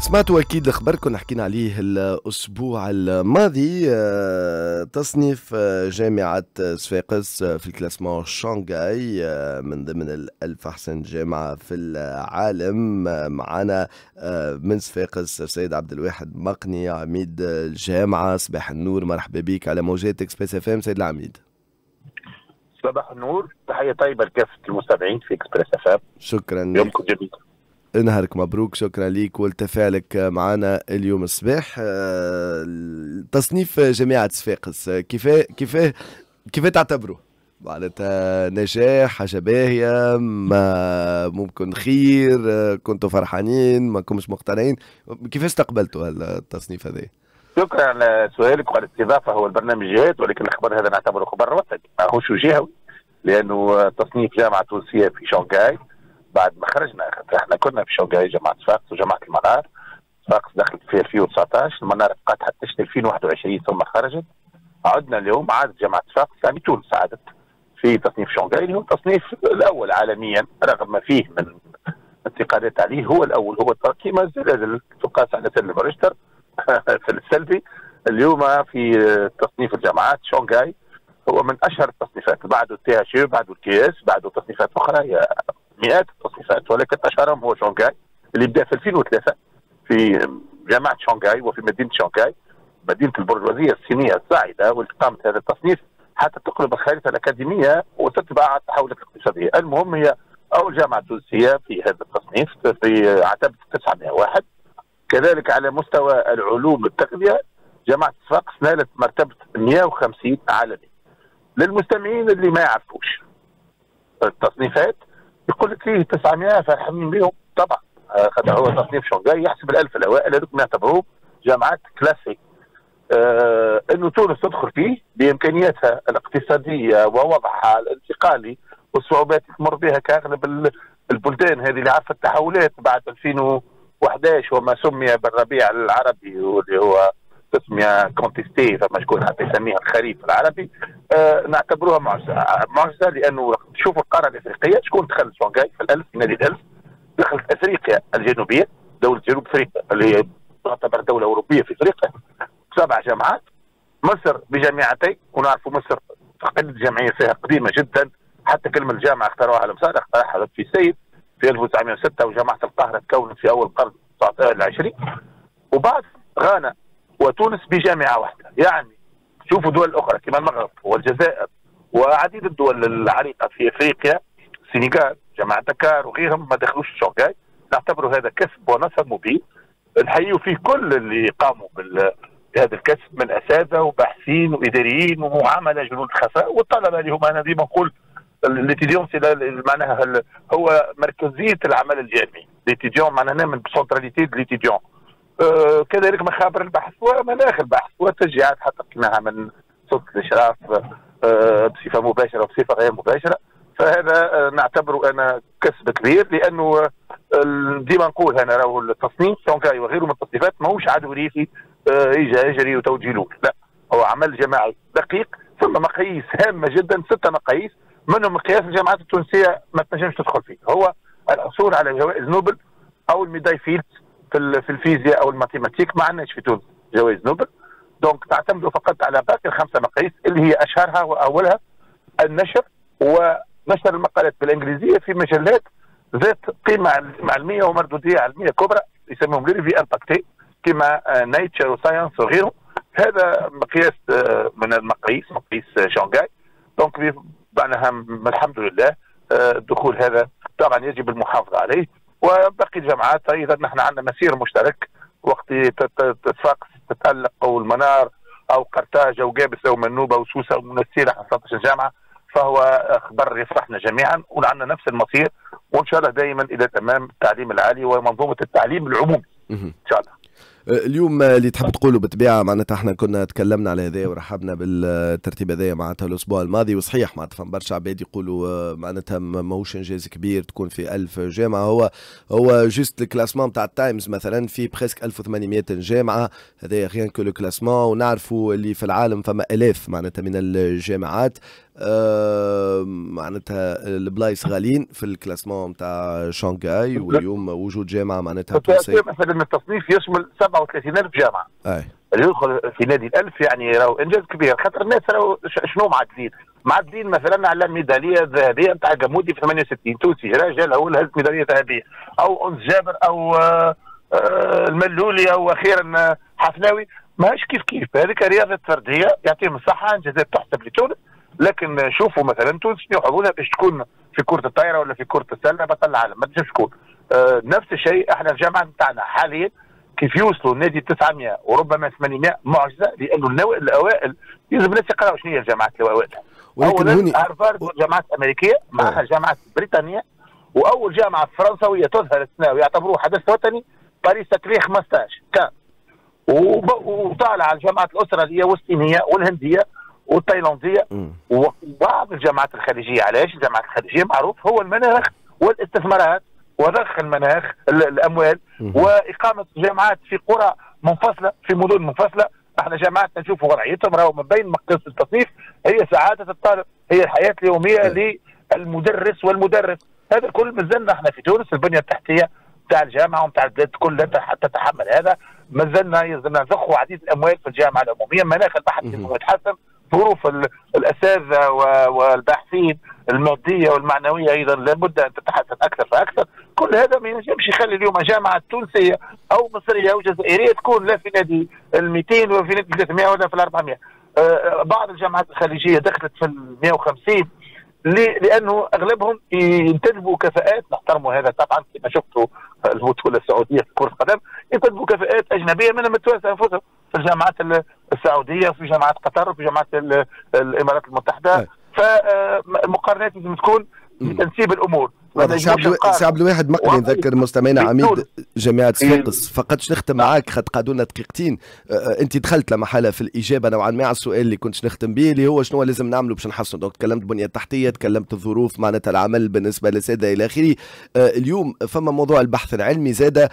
سمعتوا أكيد الخبر كنا حكينا عليه الأسبوع الماضي آه، تصنيف آه، جامعة صفاقس في الكلاسمون شانغاي آه، من ضمن الألف أحسن جامعة في العالم. معنا من صفاقس السيد عبد الواحد مقني عميد الجامعة صباح النور. مرحبا بك على موجات إكسبريس إف إم سيد العميد. صباح النور. تحية طيبة لكافة المستمعين في إكسبريس إف إم. شكرا. يومكم جميل. نهارك مبروك شكرا لك ولتفاعلك معنا اليوم الصباح تصنيف جامعة صفاقس كيف كيف كيف تعتبره؟ معناتها نجاح حاجة باهية ما ممكن خير كنتوا فرحانين ما كنتش مقتنعين كيف استقبلتوا التصنيف هذا؟ شكرا على سؤالك وعلى الاستضافة هو البرنامج جهاد ولكن الخبر هذا نعتبره خبر وثقي ماهوش جهوي لأنه تصنيف جامعة تونسية في شانغهاي بعد ما خرجنا إحنا كنا في شوقاي جماعة صفاقس وجماعة المنار. صفاقس دخلت في 2019 المنار بقات حتى 2021 ثم خرجت. عدنا اليوم عادت جماعة صفاقس يعني تونس عادت في تصنيف شونغاي اللي هو التصنيف الأول عالميا رغم ما فيه من انتقادات عليه هو الأول هو كما الزلازل تقاس على سلم ريشتر في السلبي. اليوم في تصنيف الجامعات شونغاي هو من أشهر التصنيفات. بعده ال TH بعده ال QS بعده تصنيفات أخرى. هي مئات التصنيفات ولكن أشهرهم هو شونغاي اللي بدأ في 2003 في جامعة شونغاي وفي مدينة شونغاي مدينة البرجوازية الصينية الصاعده واللي قامت هذا التصنيف حتى تقلب الخريطة الأكاديمية وتتبع التحولات الاقتصاديه، المهم هي أول جامعة تونسية في هذا التصنيف في عتبة 901 كذلك على مستوى العلوم التقنية جامعة صفاقس نالت مرتبة 150 عالمي. للمستمعين اللي ما يعرفوش التصنيفات يقول لك فيه 900 فرحانين بهم طبعا هذا هو تصنيف شونغاي يحسب الألف الأوائل هذوك يعتبروه جامعات كلاسيك. آه إنه تونس تدخل فيه بإمكانياتها الاقتصادية ووضعها الانتقالي والصعوبات اللي تمر بها كأغلب البلدان هذه اللي عارفه التحولات بعد 2011 وما سمي بالربيع العربي واللي هو تسمية كونتيستي فما شكون حتى يسميها الخريف العربي. آه نعتبروها معجزة معجزة لأنه تشوف القارة الإفريقية شكون دخل شونغاي في الألف في نادي الألف. دخلت أفريقيا الجنوبية دولة جنوب أفريقيا اللي هي تعتبر دولة أوروبية في أفريقيا. سبع جامعات مصر بجامعتين ونعرفوا مصر تقليد الجمعية فيها قديمة جدا. حتى كلمة الجامعة اخترعوها المصار اخترعها في سيد في 1906 وجامعة القاهرة تكونت في أول القرن العشرين وبعد غانا وتونس بجامعة واحدة. يعني شوفوا دول أخرى كما المغرب والجزائر وعديد الدول العريقة في إفريقيا السنغال جامعة دكار وغيرهم ما دخلوش الشونغاي نعتبره هذا كسب ونصر مبين. نحيوا فيه كل اللي قاموا بهذا الكسب من أساتذة وباحثين وإداريين ومعاملة جنود الخفاء والطلبة اللي هم أنا ديما نقول l'étudiant معناها هو مركزية العمل الجامعي. l'étudiant معناها من centralité l'étudiant آه، كذلك مخابر البحث ومناخ البحث والتشجيعات حتى من سلطه الاشراف آه، بصفة مباشرة وبصفة غير مباشرة. فهذا آه، نعتبره أنا كسب كبير لأنه ديما نقول أنا راهو التصنيف شونغاي وغيره من التصنيفات ماهوش عدو ريفي يجي يجري وتوجيلون لا هو عمل جماعي دقيق ثم مقاييس هامة جدا ستة مقاييس منهم مقياس الجامعات التونسية ما تنجمش تدخل فيه. هو الحصول على جوائز نوبل أو ال médaille Fields في في الفيزياء أو ال mathématiques ما عندناش في تونس جوائز نوبل. donc تعتمدوا فقط على باقي الخمسة مقاييس اللي هي أشهرها وأولها النشر ونشر المقالات بالإنجليزية في مجلات ذات قيمة علمية ومردودية علمية كبرى يسموهم revues impactées كما Nature و Science وغيره هذا مقياس آه، من المقاييس مقاييس شانغاي donc معناها الحمد لله آه، الدخول هذا طبعا يجب المحافظة عليه. وباقي الجامعات أيضا نحن عندنا مصير مشترك وقت صفاقس تتألق أو المنار أو قرطاج أو جابس أو منوبة أو سوسة أو منستير 15 جامعه فهو خبر يفرحنا جميعا وعندنا نفس المصير وإن شاء الله دائما إلى الأمام التعليم العالي ومنظومة التعليم العمومي. إن شاء الله. اليوم اللي تحب تقوله بالطبيعه معناتها إحنا كنا تكلمنا على هذا ورحبنا بالترتيب هذايا معناتها الأسبوع الماضي وصحيح معناتها فما برشا عباد يقولوا آه، معناتها ماهوش إنجاز كبير تكون في ألف جامعة. هو هو juste ال classement تاع التايمز مثلا في presque 1800 جامعة. هذا rien que le classement ونعرفوا اللي في العالم فما آلاف معناتها من الجامعات. آه معناتها البلايص غاليين في الكلاسمون تاع شانغاي واليوم وجود جامعة معناتها تونسية. مثلا التصنيف يشمل 37000 جامعه أي. اللي يدخل في نادي الألف يعني راهو إنجاز كبير. خاطر الناس راهو شنو معدلين؟ معدلين مثلا على الميدالية الذهبية نتاع جمودي في 68 تونسي راجل هو هز ميداليه ذهبيه أو أنس جابر أو آه، آه، الملولي أو أخيرا حفناوي. ماهيش كيف كيف. هذيك رياضة فرديه يعطيهم الصحة إنجازات تحسب لتونس لكن شوفوا مثلا تونس يحضرونها باش تكون في كرة الطائره ولا في كرة السلة بطل العالم. ما تنجمش تكون. آه نفس الشيء إحنا الجامعة نتاعنا حاليا. كيف يوصلوا النادي 900 وربما 800 معجزة؟ لأنه الأوائل يلزم الناس يقراوا شنو هي الجامعات الأوائل؟ اولا هوني... هارفارد جامعات أمريكية معها جامعات بريطانية وأول جامعة فرنسوية تظهر السنة ويعتبروه حدث وطني باريس ساكري 15 كان. وطالع الجامعات الأسترالية والصينية والهندية والتايلاندية. وبعض الجامعات الخليجية. علاش الجامعات الخليجية معروف هو المناخ والاستثمارات. وضخ المناخ الأموال وإقامة جامعات في قرى منفصلة في مدن منفصلة. إحنا جامعاتنا نشوفوا وضعيتهم راهو من بين مقياس التصنيف هي سعادة الطالب هي الحياة اليومية للمدرس والمدرس. هذا الكل مازلنا إحنا في تونس البنية التحتية بتاع الجامعة وبتاع البلاد كلها حتى تتحمل هذا. ما زلنا يلزمنا نضخوا عديد الأموال في الجامعة العمومية مناخ البحث يتحسن ظروف الأساتذة والباحثين المادية والمعنوية أيضا لابد أن تتحسن أكثر فأكثر. كل هذا ما ينجمش يخلي اليوم جامعة تونسيه أو مصرية أو جزائرية تكون لا في نادي ال 200 ولا في نادي 300 ولا في ال 400 آه، بعض الجامعات الخليجية دخلت في ال 150 لأنه أغلبهم ينتدبوا كفاءات نحترموا هذا طبعا كما شفتوا البطوله السعودية في كرة القدم ينتدبوا كفاءات أجنبية منهم التوانسة أنفسهم في الجامعات السعودية وفي جامعات قطر وفي جامعات الإمارات المتحدة. فالمقارنات لازم تكون بتنسيب الأمور. سي عبد الواحد مكني نذكر مستمعينا عميد جامعه صفاقس فقط نختم. معاك خد قعدوا لنا دقيقتين أنت دخلت لمحلة في الإجابة نوعا ما على السؤال اللي كنت نختم به اللي هو شنو لازم نعملوا باش نحسنوا donc تكلمت بنية تحتية تكلمت الظروف معناتها العمل بالنسبة للساده إلى آخره. اليوم فما موضوع البحث العلمي زاد.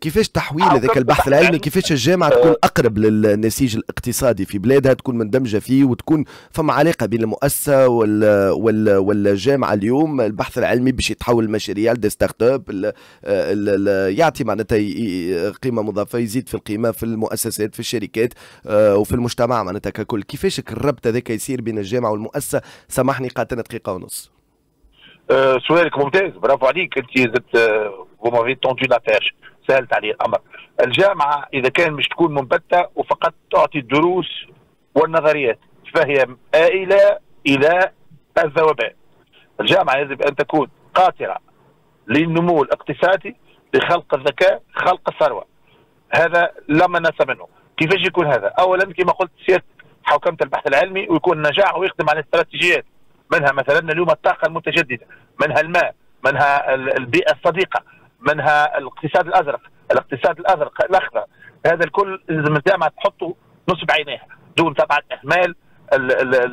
كيفاش تحويل هذاك البحث العلمي كيفاش الجامعة تكون أقرب للنسيج الاقتصادي في بلادها تكون مندمجة فيه وتكون فما علاقة بين المؤسسة والجامعة اليوم البحث العلمي باش يتحول مشاريع des start-up يعطي معناتها قيمة مضافة يزيد في القيمة في المؤسسات في الشركات آه، وفي المجتمع معناتها ككل. كيفاش الربط هذاك يصير بين الجامعة والمؤسسة؟ سامحني قعدتنا دقيقة ونص. أه سؤالك ممتاز. برافو عليك. انت زدت vous tendez la perche سهلت عليه الامر الجامعة إذا كان مش تكون منبتة وفقط تعطي الدروس والنظريات فهي آئلة إلى الذوبان. الجامعة يجب أن تكون قاطرة للنمو الاقتصادي لخلق الذكاء خلق الثروة. هذا لا مناس منه. كيفاش يكون هذا؟ اولا كما قلت سياده حوكمه البحث العلمي ويكون نجاح ويخدم على استراتيجيات منها مثلا اليوم الطاقة المتجددة منها الماء منها البيئة الصديقة منها الاقتصاد الأزرق. الاقتصاد الأزرق الأخضر. هذا الكل لازم الجامعة تحطه نصب عينيها دون طبعا إهمال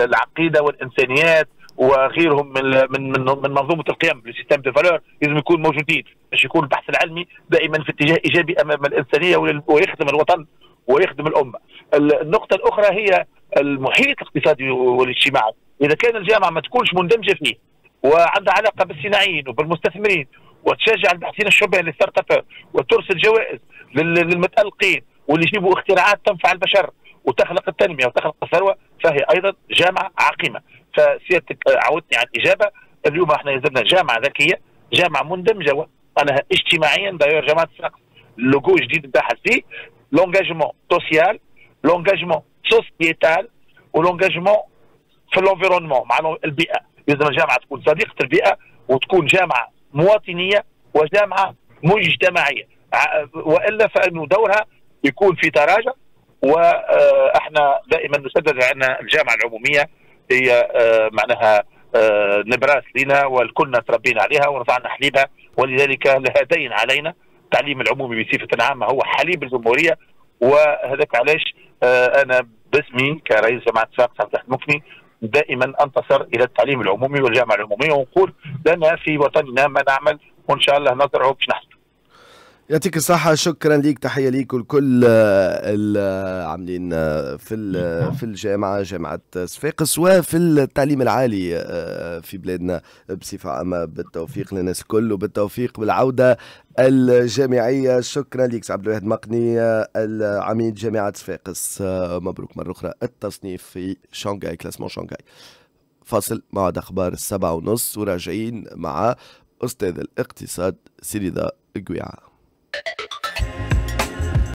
العقيدة والإنسانيات وغيرهم من من من, من منظومة القيم لل système de valeurs لازم يكون موجودين باش يكون البحث العلمي دائما في اتجاه إيجابي أمام الإنسانية ويخدم الوطن ويخدم الأمة. النقطة الأخرى هي المحيط الاقتصادي والاجتماعي، إذا كان الجامعة ما تكونش مندمجة فيه وعندها علاقة بالصناعيين وبالمستثمرين وتشجع الباحثين الشبان للستارت أب وترسل جوائز للمتألقين واللي يجيبوا اختراعات تنفع البشر وتخلق التنمية وتخلق الثروة فهي أيضا جامعة عقيمة فسيادتك عودتني على الإجابة. اليوم إحنا يزلنا جامعة ذكية جامعة مندمجه أنا اجتماعيا. داير جامعة السقف لوجو جديد نتاعها فيه. l'engagement social l'engagement sociétal و l'engagement في ال environnement مع البيئة. يلزم الجامعة تكون صديقة البيئة وتكون جامعة مواطنية وجامعة مجتمعية. وإلا فإنه دورها يكون في تراجع. وإحنا دائما نشدد ان الجامعة العمومية هي آه، معناها آه، نبراس لنا والكلنا تربينا عليها ورضعنا حليبها ولذلك لها دين علينا التعليم العمومي بصفة عامة هو حليب الجمهورية وهذاك علاش أنا باسمي كرئيس جامعه صفاقس عبد المكني دائما أنتصر إلى التعليم العمومي والجامعة العمومية ونقول لنا في وطننا ما نعمل وإن شاء الله نزرعه باش نحصد يعطيك الصحة شكرا ليك تحية ليك ولكل العاملين في في الجامعة جامعة صفاقس وفي التعليم العالي آه، في بلادنا بصفة عامة بالتوفيق للناس الكل وبالتوفيق بالعودة الجامعية. شكرا ليك عبد الواحد مقني العميد جامعة صفاقس آه، مبروك مرة أخرى. التصنيف في شانغاي كلاسمون شانغاي فاصل موعد أخبار السبعة ونص وراجعين مع أستاذ الاقتصاد سيريدا قويعه